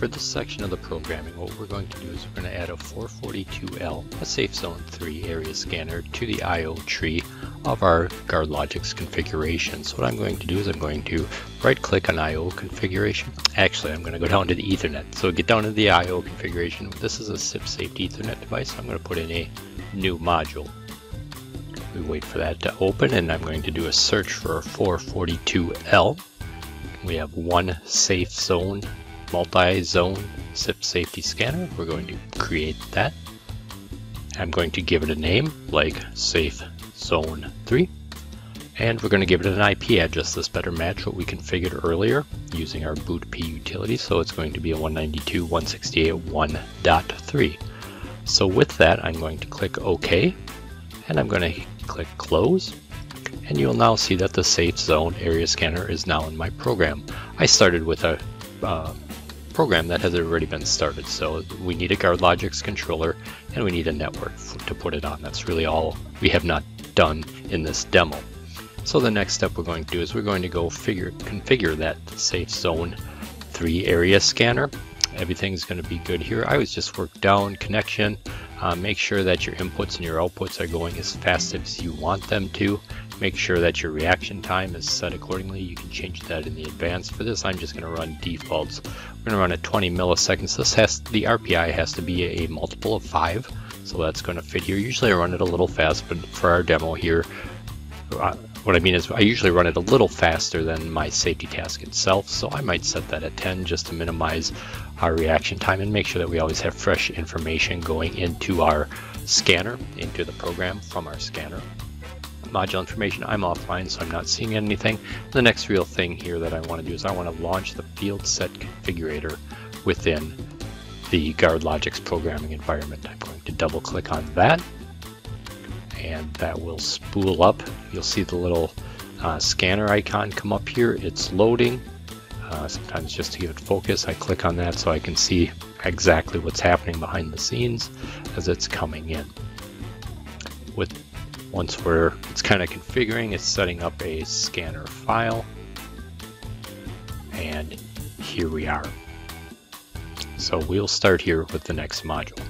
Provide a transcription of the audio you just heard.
for this section of the programming, what we're going to do is we're going to add a 442L, a SafeZone 3 area scanner, to the I.O. tree of our GuardLogix configuration. So what I'm going to do is I'm going to right click on I.O. configuration. Actually, I'm going to go down to the Ethernet. So get down to the I.O. configuration. This is a CIP safe Ethernet device. I'm going to put in a new module. We wait for that to open and I'm going to do a search for 442L. We have one safe zone multi-zone CIP safety scanner. We're going to create that. I'm going to give it a name like Safe Zone 3. And we're going to give it an IP address that's better match what we configured earlier using our bootp utility. So it's going to be a 192.168.1.3. So with that, I'm going to click OK. And I'm going to click Close and you'll now see that the safe zone area scanner is now in my program. I started with a uh, program that has already been started. So we need a guard GuardLogix controller and we need a network to put it on. That's really all we have not done in this demo. So the next step we're going to do is we're going to go figure, configure that safe zone 3 area scanner. Everything's going to be good here. I always just work down connection, uh, make sure that your inputs and your outputs are going as fast as you want them to. Make sure that your reaction time is set accordingly. You can change that in the advance. For this, I'm just going to run defaults. We're going to run at 20 milliseconds. This has the RPI has to be a multiple of five, so that's going to fit here. Usually I run it a little fast, but for our demo here, what I mean is I usually run it a little faster than my safety task itself, so I might set that at 10 just to minimize our reaction time and make sure that we always have fresh information going into our scanner, into the program from our scanner module information. I'm offline, so I'm not seeing anything. The next real thing here that I want to do is I want to launch the field set configurator within the GuardLogix programming environment. I'm going to double click on that and that will spool up. You'll see the little uh, scanner icon come up here. It's loading. Uh, sometimes just to give it focus, I click on that so I can see exactly what's happening behind the scenes as it's coming in. With once we're, it's kind of configuring, it's setting up a scanner file. And here we are. So we'll start here with the next module.